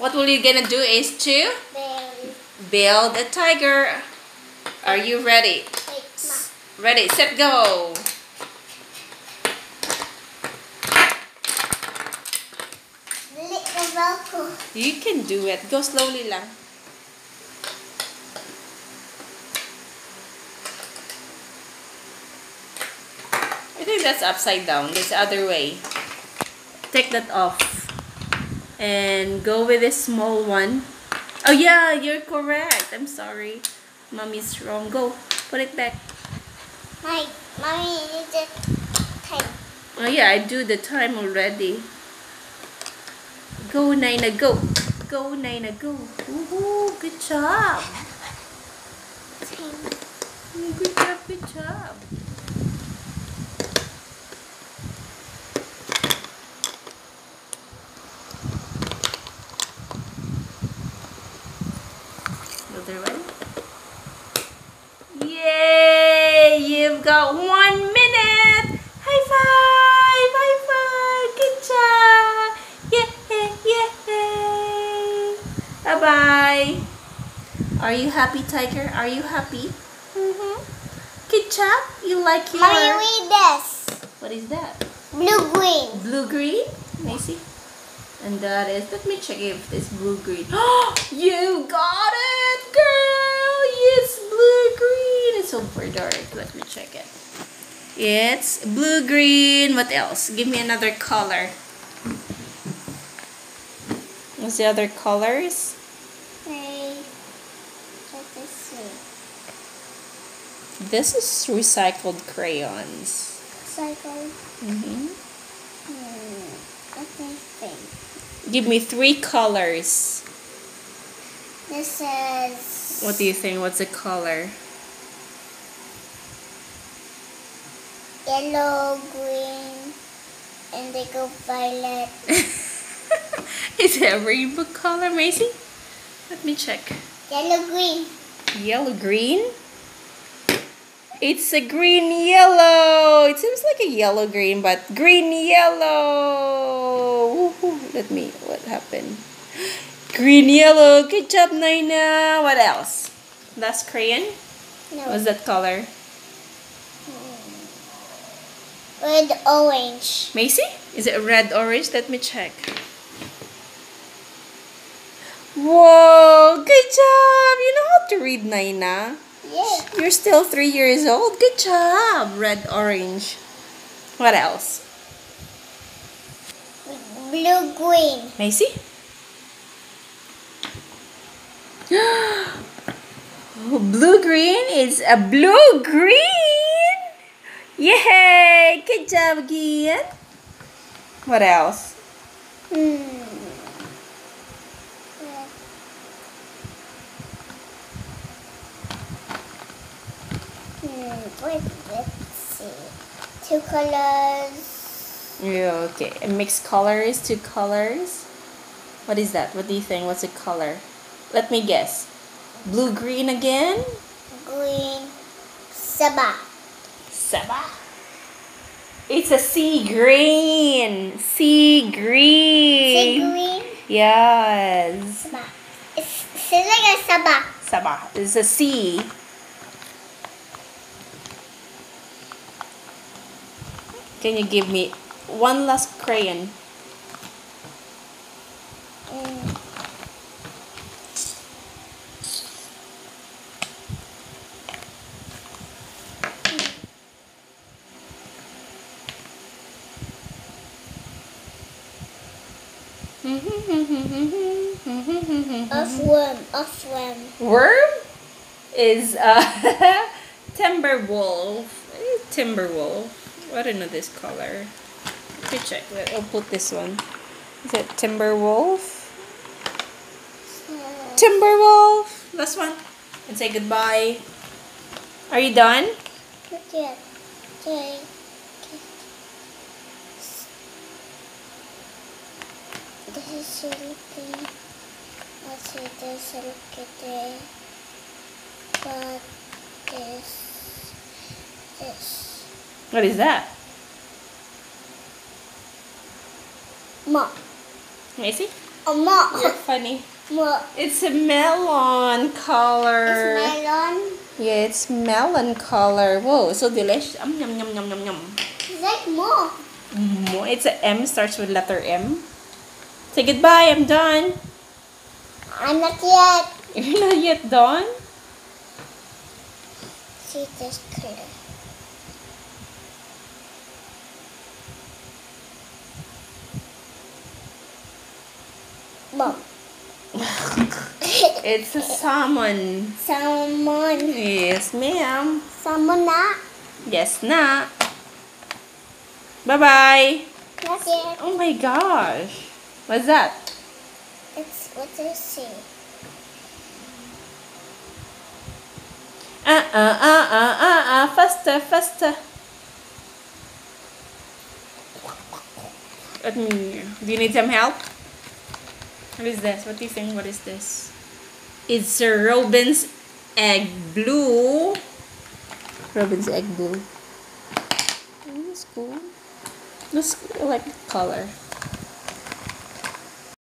What will you gonna do is to build a tiger. Are you ready? Ready, set, go. Dali ka ba ko? You can do it. Go slowly lang. I think that's upside down. That's the other way. Take that off. And go with this small one. Oh yeah, you're correct. I'm sorry. Mommy's wrong. Go. Put it back. My, mommy needs a time. Oh yeah, I do the time already. Go, Nyna, go. Go, Nyna, go. Woohoo, good job. Mm, Good job, good job. Other way. Yay! You've got one minute! High five! High five! Good job! Yay! Yay! Bye-bye! Are you happy, Tiger? Are you happy? Mm-hmm. Good job! You like your... Mommy, read this. What is that? Blue green. Blue green? Macy? And that is, let me check if it's blue green. you got it, girl! It's blue green. It's super dark. Let me check it. It's blue green. What else? Give me another color. What's the other colors? Hey. Let This is recycled crayons. Cycle. hmm Hmm. Let me think. Give me three colors. This is. What do you think? What's the color? Yellow, green, indigo, violet. Is it a rainbow color, Macy? Let me check. Yellow, green. Yellow green? It's a green yellow. It seems like a yellow green, but green yellow. Let me, what happened? Green yellow. Good job, Nyna. What else? That's crayon? No. What's that color? Red, orange. Macy? Is it red orange? Let me check. Whoa, good job. You know how to read, Nyna. Yeah. You're still three years old. Good job. Red, orange. What else? Blue, green. Macy? oh, blue green is a blue green. Yay! Good job, Gian. What else? Hmm. Hmm. Wait, let's see. Two colors. Yeah, okay. A mixed colors, two colors. What is that? What do you think? What's a color? Let me guess. Blue green again? Green. Saba. Saba. It's a sea green. Sea green. Sea green. Yes. Saba. It's it's like a saba. Saba. It's a sea. Can you give me one last crayon? Mm. Of worm. Of worm. Worm is uh, timber wolf. Timber wolf. I don't know this color. Me check. Let- I'll put this one. Is it timber wolf? Timber wolf. Last one. And say goodbye. Are you done? Yet. Okay. This is pretty. Let's see, this is look at it. But this, this. What is that? Mom. Macy? Oma. You're funny. Mo. It's a melon color. It's melon. Yeah, it's melon color. Whoa, so delicious. Um, yum, yum, yum, yum, yum. It's like mo. Mo- It's a M, starts with letter M. Say goodbye, I'm done. I'm not yet. You're not yet done? See this color. Mom. It's a salmon. Salmon. Yes, ma'am. Salmon na. Yes, na. Bye-bye. Not yet. Oh my gosh. What's that? It's what I see. Uh, uh, uh, uh, uh, uh, faster, faster. Let me, do you need some help? What is this? What do you think? What is this? It's a Robin's egg blue. Robin's egg blue. That's cool. That's I like the color.